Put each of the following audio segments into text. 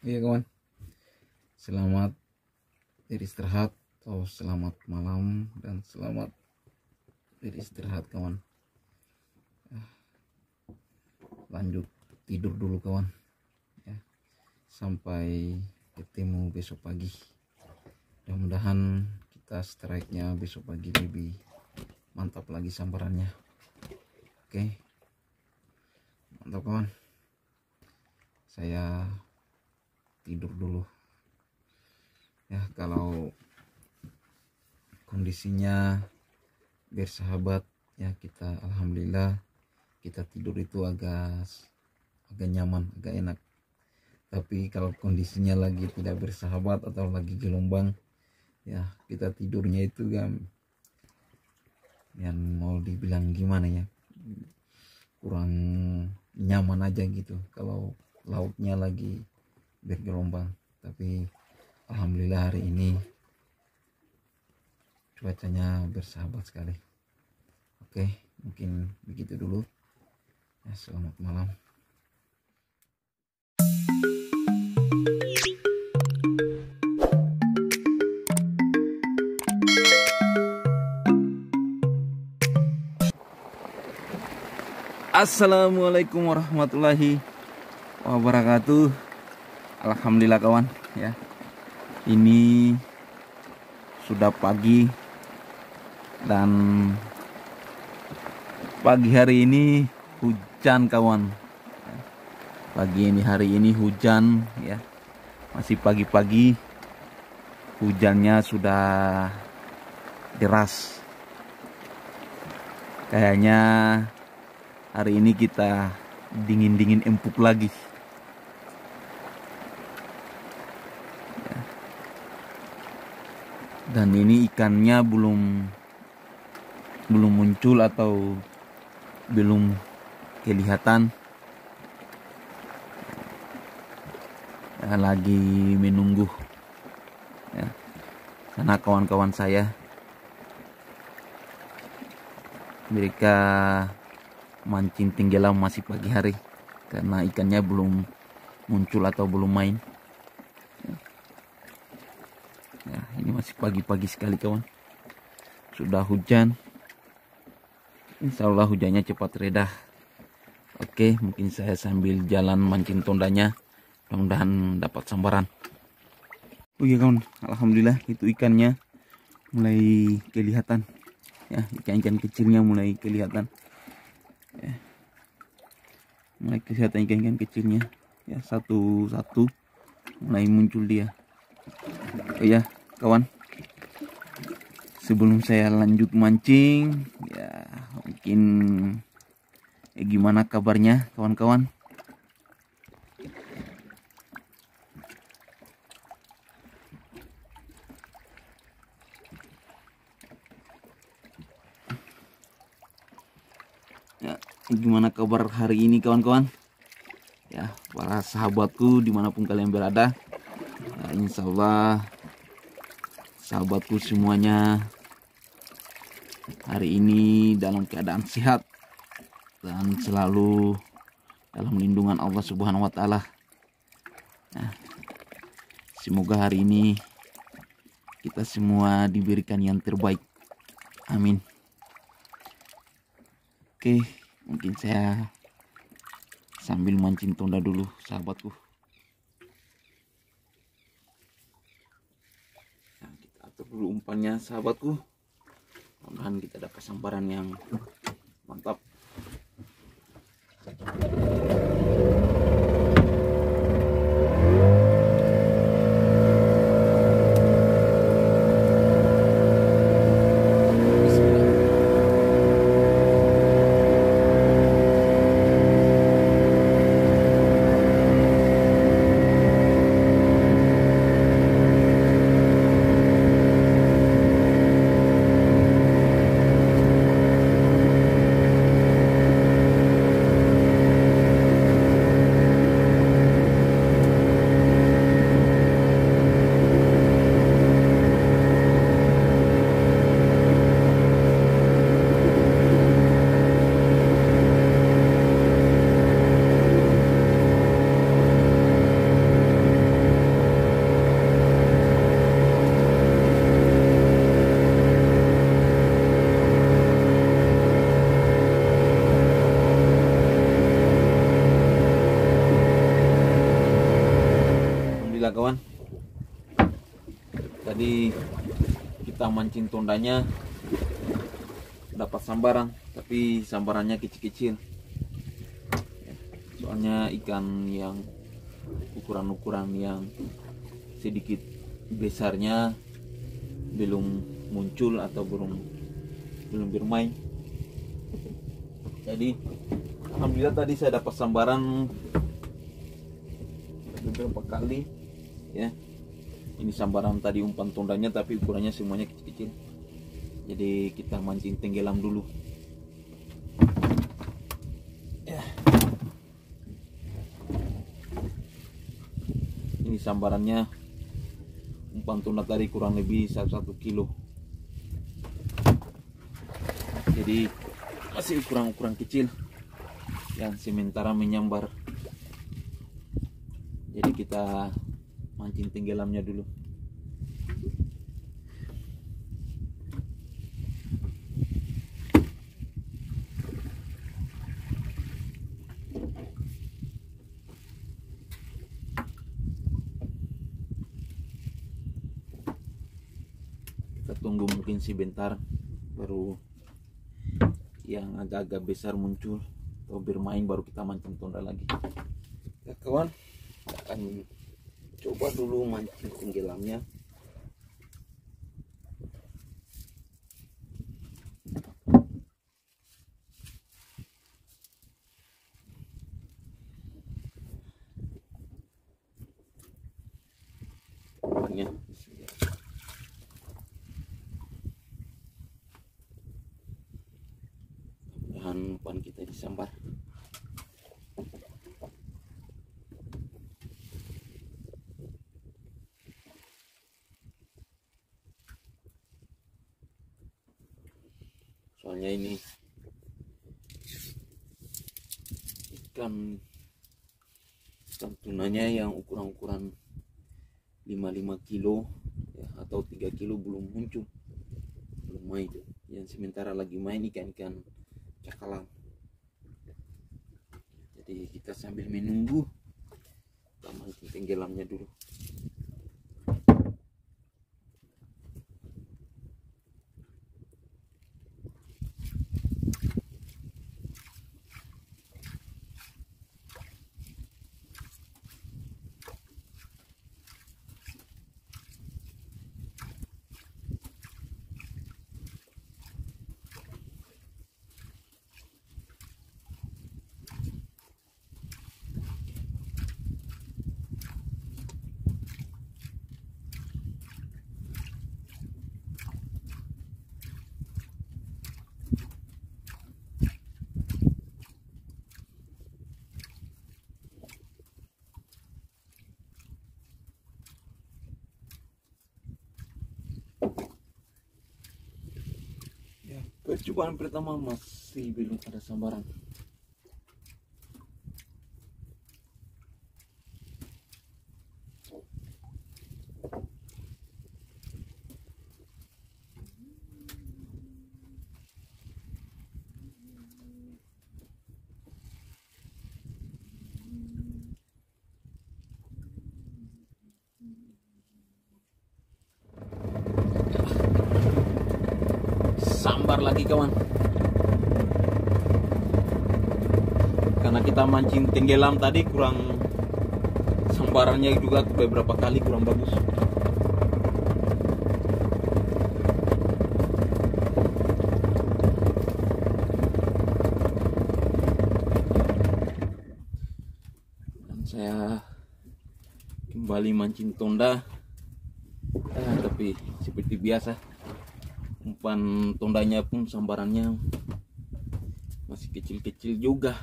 Iya kawan Selamat beristirahat Atau selamat malam Dan selamat beristirahat kawan Ah, Lanjut tidur dulu kawan ya. Sampai ketemu besok pagi. Mudah-mudahan kita strike-nya besok pagi lebih mantap lagi sambarannya. Oke. Mantap kawan Saya tidur dulu. Ya kalau kondisinya bersahabat ya kita alhamdulillah kita tidur itu agak agak nyaman agak enak. Tapi kalau kondisinya lagi tidak bersahabat atau lagi gelombang ya kita tidurnya itu kan yang mau dibilang gimana ya kurang nyaman aja gitu. Kalau lautnya lagi bergelombang tapi alhamdulillah hari ini cuacanya bersahabat sekali. Oke mungkin begitu dulu. Ya, selamat malam. Assalamualaikum warahmatullahi wabarakatuh Alhamdulillah kawan. Ya. Ini sudah pagi dan pagi hari ini hujan kawan. Pagi ini hari ini hujan ya. Masih pagi-pagi hujannya sudah deras. Kayaknya hari ini kita dingin-dingin empuk lagi dan ini ikannya belum belum muncul atau belum kelihatan ya, lagi menunggu ya. karena kawan-kawan saya mereka mancing tenggelam masih pagi hari karena ikannya belum muncul atau belum main ya ini masih pagi-pagi sekali kawan. Sudah hujan. Insya Allah hujannya cepat reda. Oke mungkin saya sambil jalan mancing tondanya mudah-mudahan dapat sambaran. Iya kawan. Alhamdulillah itu ikannya mulai kelihatan. Ya ikan-ikan kecilnya mulai kelihatan. Ya. mulai kelihatan ikan-ikan kecilnya. Ya satu-satu mulai muncul dia. Oh ya kawan sebelum saya lanjut mancing ya mungkin eh, gimana kabarnya kawan-kawan? Ya gimana kabar hari ini kawan-kawan? Ya para sahabatku di mana pun kalian berada ya, insya Allah sahabatku semuanya hari ini dalam keadaan sehat dan selalu dalam lindungan Allah Subhanahu wa taala. Nah, semoga hari ini kita semua diberikan yang terbaik. Amin. Oke, mungkin saya sambil mancing tonda dulu sahabatku. Nah, kita atur dulu umpannya sahabatku mudah-mudahan kita dapat sambaran yang mantap Alhamdulillah kawan. Tadi kita mancing tondanya dapat sambaran, tapi sambarannya kecil-kecil. Soalnya ikan yang ukuran-ukuran yang sedikit besarnya belum muncul atau belum belum bermain. Jadi alhamdulillah tadi saya dapat sambaran beberapa kali ya. Ini sambaran tadi umpan tondanya tapi ukurannya semuanya kecil-kecil. Jadi kita mancing tenggelam dulu. Ya. ini sambarannya. Umpan tunda tadi kurang lebih satu kilo. Jadi masih ukuran-ukuran kecil. Yang sementara menyambar. Jadi kita mancing tenggelamnya dulu. Kita tunggu mungkin sebentar baru yang agak-agak besar muncul atau bermain baru kita mancing tunda lagi. Ya kawan akan coba dulu mancing tenggelamnya. Umpannya mudahan umpan kita disambar soalnya ini ikan ikan tunanya yang ukuran-ukuran 55 kilo ya, atau 3 kilo belum muncul belum main. Yang sementara lagi main ikan-ikan cakalang. Jadi kita sambil menunggu mancing tenggelamnya dulu percobaan pertama masih belum ada sambaran sambar lagi kawan. Karena kita mancing tenggelam tadi kurang sambarannya juga beberapa kali kurang bagus. Dan saya kembali mancing tonda. Ah, tapi seperti biasa umpan tondanya pun sambarannya masih kecil-kecil juga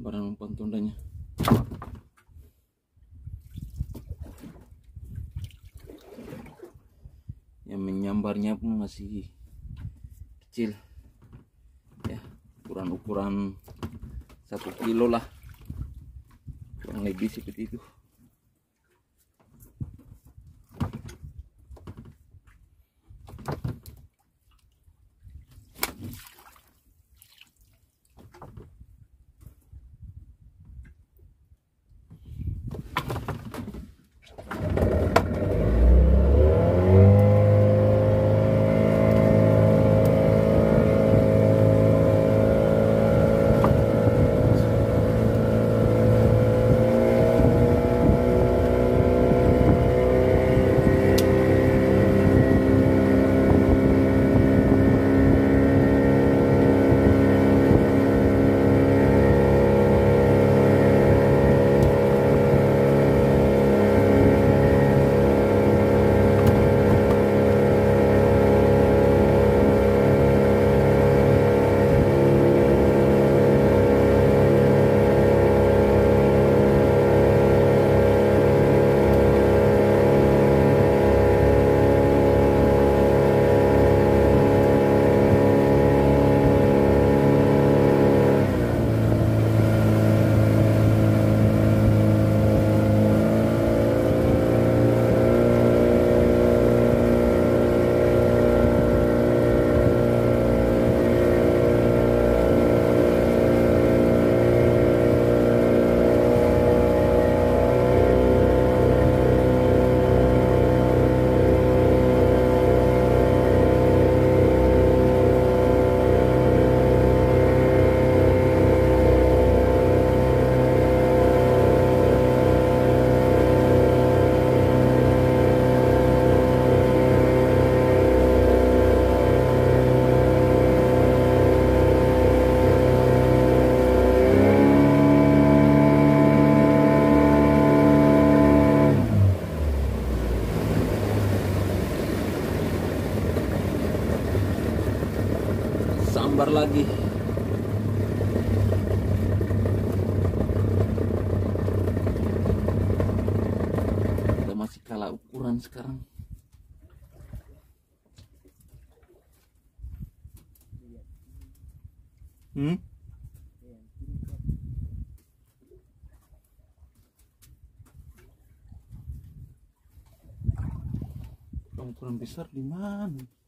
sambaran umpan tondanya yang menyambarnya pun masih kecil. Ya ukuran-ukuran satu kilo lah. Kurang lebih seperti itu sambar lagi udah masih kalah ukuran sekarang hmm? Ukuran besar di mana?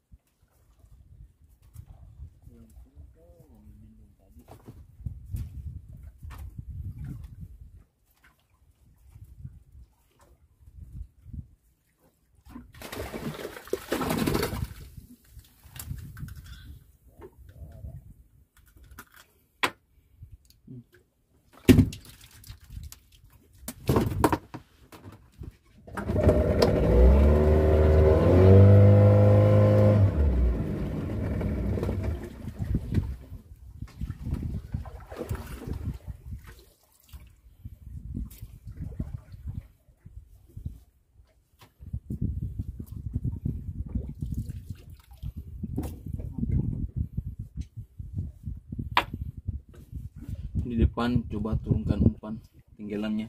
Depan coba turunkan umpan tinggalannya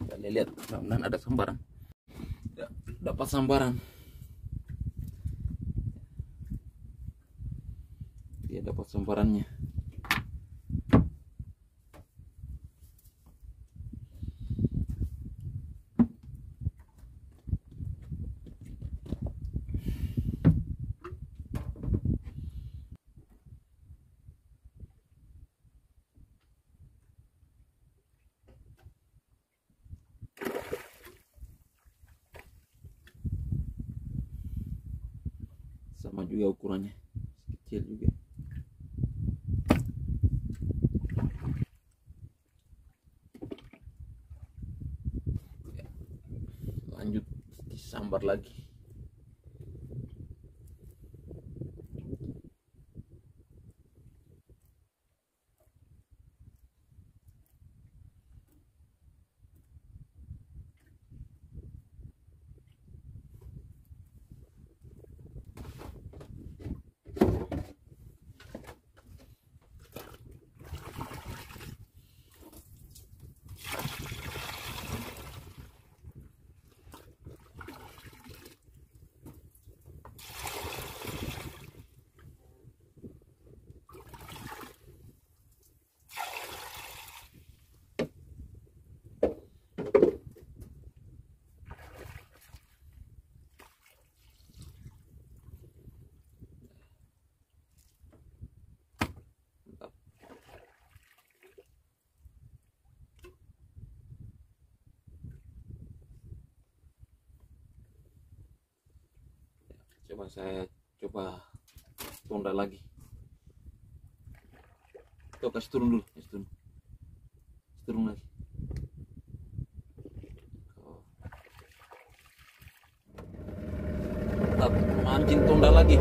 kita lihat mudah-mudahan ada sambaran. Ya, dapat sambaran. Dia dapat sambarannya sama juga ukurannya kecil juga Ya, lanjut disambar coba saya coba tunda lagi. Tuh kasih turun dulu kasih turun. Kasih turun lagi. Tetap mancing tunda lagi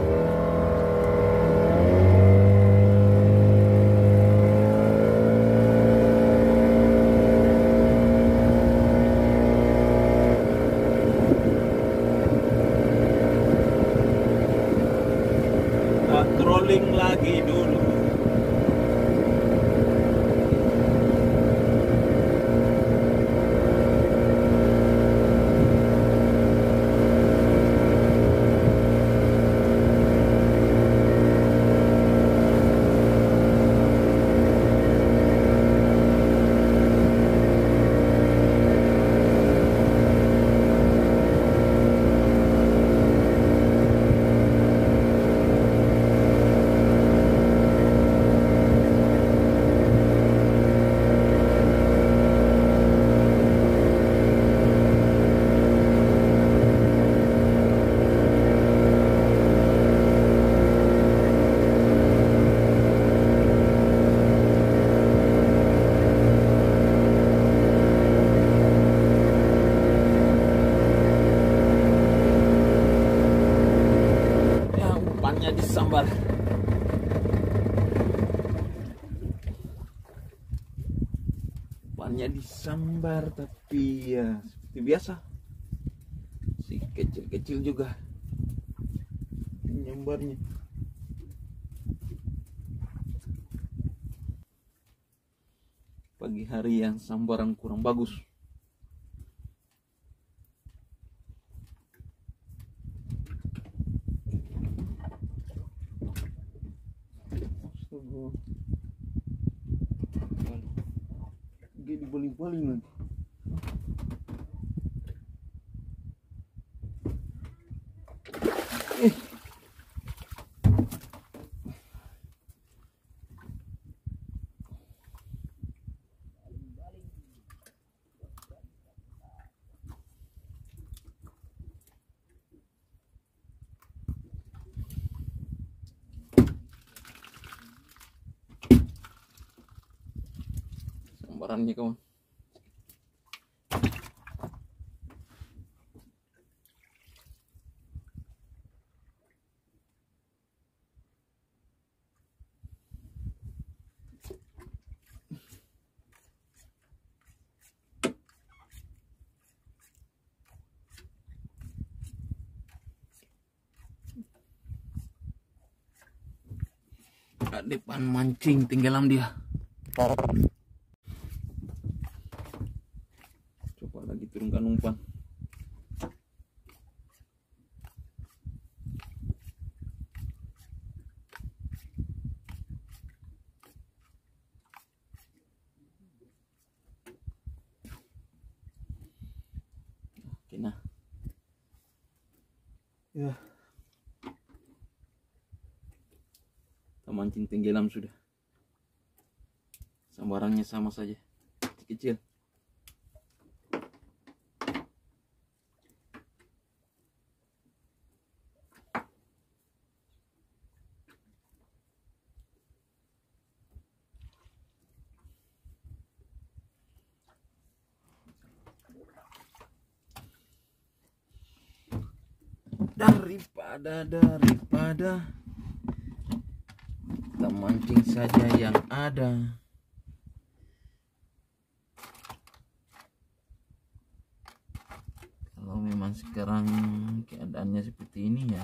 patrolling lagi dulu ya umpannya disambar umpannya tapi ya seperti biasa si kecil-kecil juga nyambarnya pagi hari yang sambaran kurang bagus Astaga. Dibaling-baling lagi. Eh. Sambarannya kawan. depan mancing tenggelam dia coba lagi turunkan umpan oke nah ya. Kita mancing tenggelam sudah. Sambarannya sama saja. Kecil daripada daripada kita mancing saja yang ada. Kalau memang sekarang keadaannya seperti ini ya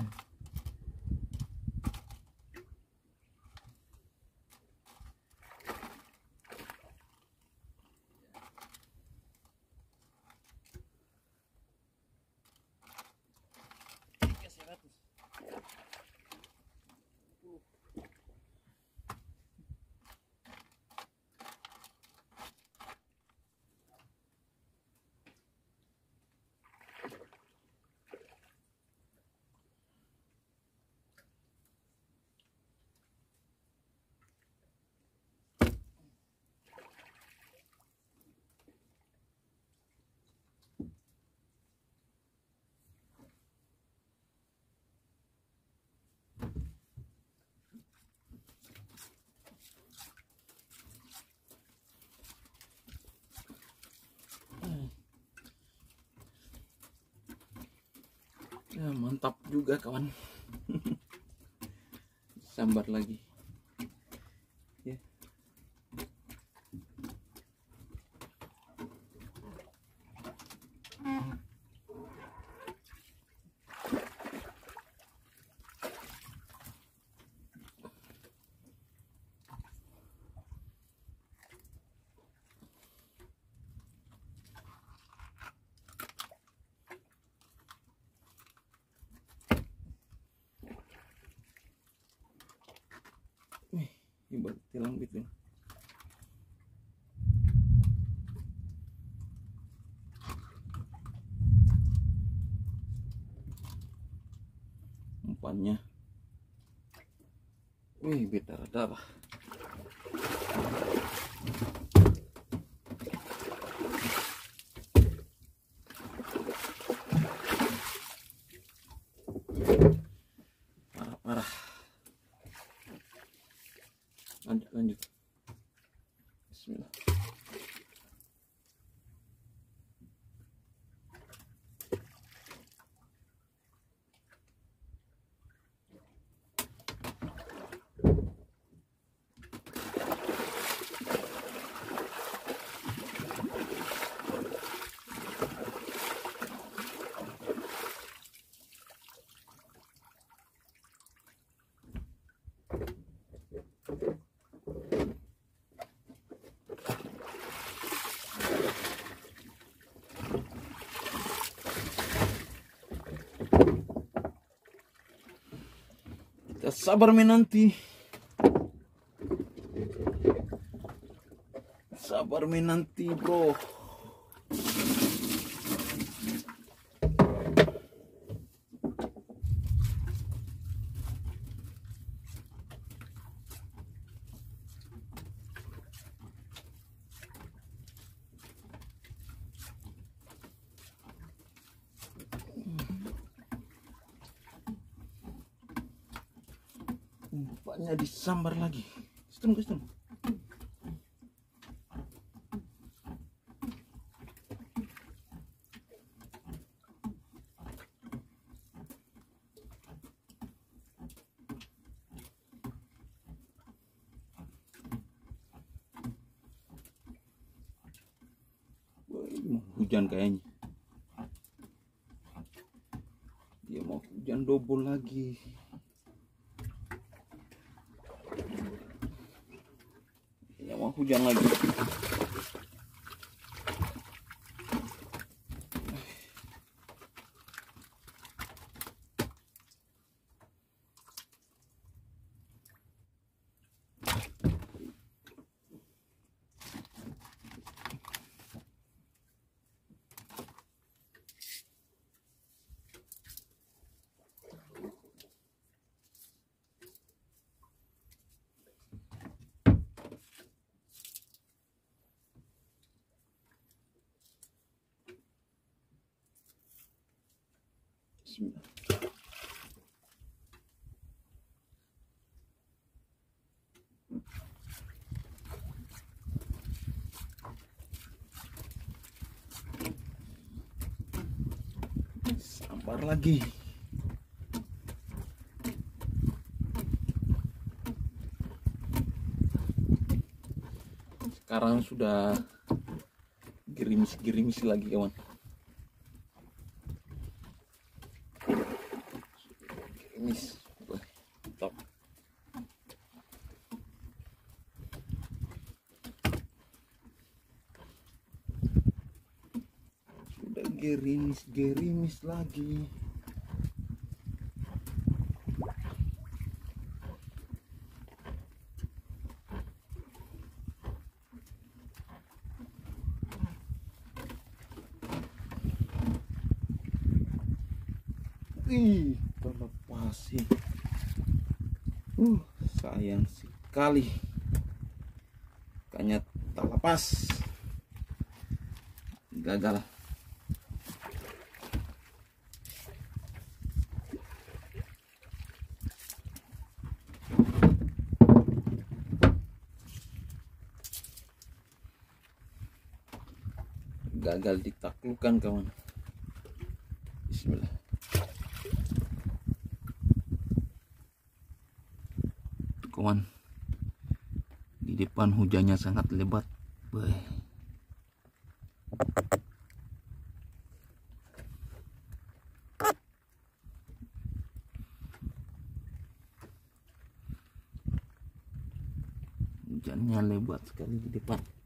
ya mantap juga kawan. Sambar lagi ya Wih, ini baru tilang gitu. Umpannya. Wih, berdarah-darah. Parah-parah. Lanjut, lanjut. Bismillah. Kita sabar menanti. Sabar menanti, bro. Umpannya disambar lagi. Sistem, sistem. Hujan kayaknya. Dia mau hujan double lagi. Ya mau hujan Bismillah. Sabar lagi. Sekarang sudah gerimis-gerimis lagi kawan. Gerimis. Wah, Top. Sudah gerimis-gerimis lagi. Ih, sih. Uh, sayang sekali. Kayaknya tak lepas. Gagal. gagal ditaklukkan kawan. Bismillah. Kawan di depan hujannya sangat lebat boy. hujannya lebat sekali di depan.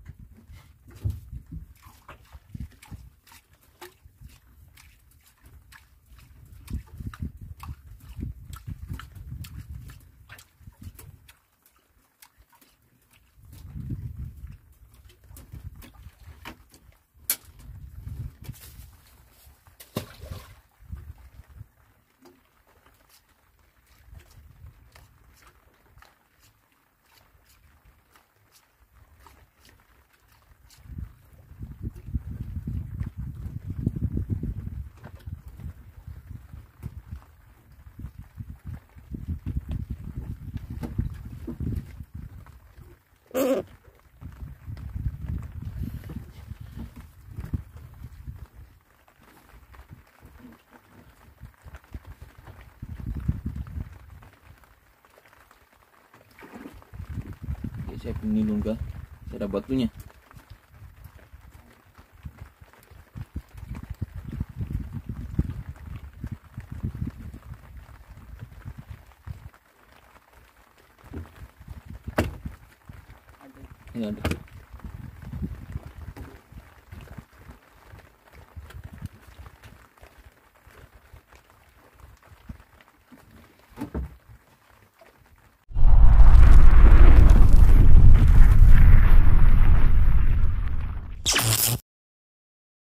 Saya penilun kah? Saya ada batunya.